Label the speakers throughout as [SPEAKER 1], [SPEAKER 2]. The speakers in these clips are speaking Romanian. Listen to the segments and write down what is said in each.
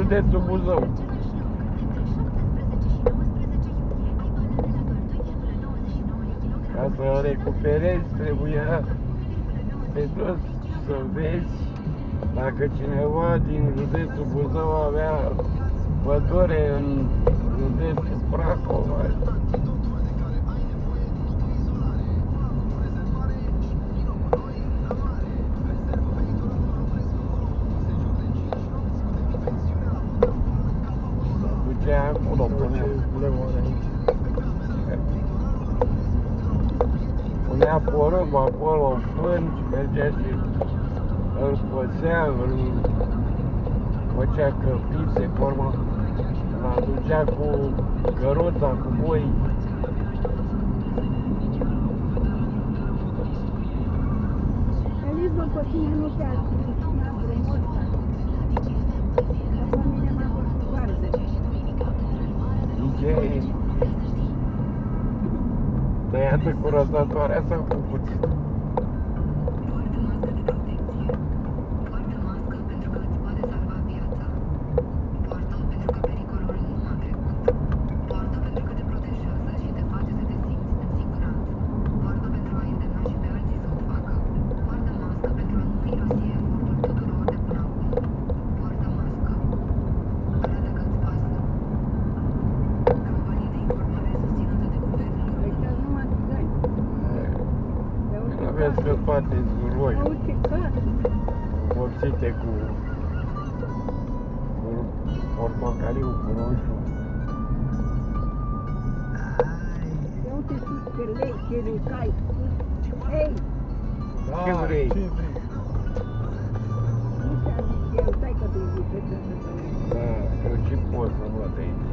[SPEAKER 1] județul Buzău. Ca să recuperezi, trebuia pe toți să vezi dacă cineva din județul Buzău avea pădure în județul Prahova. Punea porumb acolo în fân și mergea și îl scosea, îl făcea căpițe, pe urmă îl aducea cu căruța, cu boi.
[SPEAKER 2] Alice, pe tine nu te-a sunat
[SPEAKER 1] tăiată cu răsătoarea sau cu cuțit? Vezi că
[SPEAKER 2] casă.
[SPEAKER 1] toate zuroi
[SPEAKER 2] Ia uite casă.
[SPEAKER 1] vopsite cu, cu portocaliu, cu roșu.
[SPEAKER 2] Ia uite sus pe lei, ce ricai. Ei,
[SPEAKER 1] Ce vrei?
[SPEAKER 2] nu ți-a zis el, stai că te zice să să
[SPEAKER 1] Da, eu ce pot să văd aici?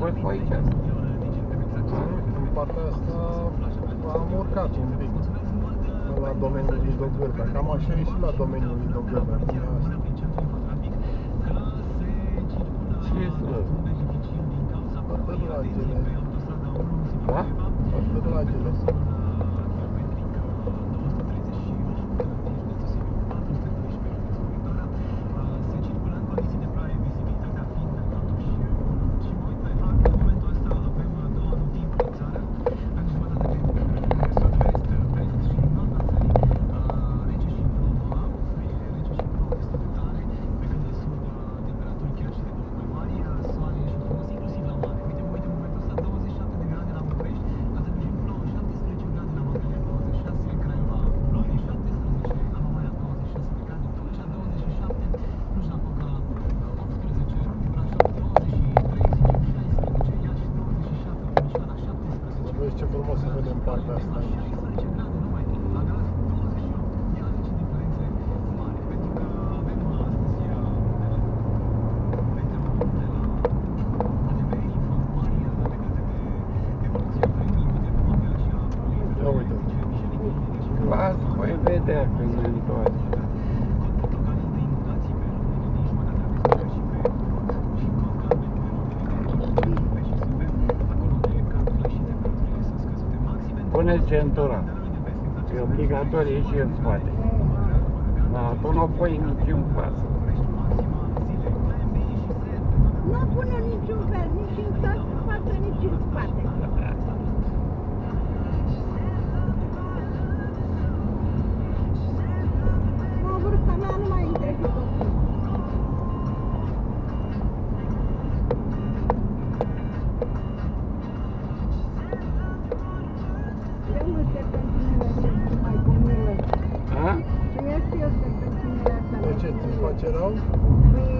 [SPEAKER 1] Fost pe aici?
[SPEAKER 3] În partea asta am urcat un pic până la domeniul Lido Gârbea. Cam așa e și la domeniul Lido Gârbea. cum e asta.
[SPEAKER 1] Ce slăb?
[SPEAKER 3] Atât la gele.
[SPEAKER 1] Da?
[SPEAKER 3] Atât la gele. Să vezi ce frumos se vede în partea asta aici. Ia uite.
[SPEAKER 1] Las, voi vedea când ne întoarce. Pune centura. E obligatoriu și în spate. Da, tu nu pui nici în față.
[SPEAKER 2] Nu pune niciun fel, nici în față, nici în spate.
[SPEAKER 3] Rău?